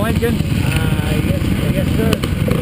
Boynton? Uh, yes, yes, sir.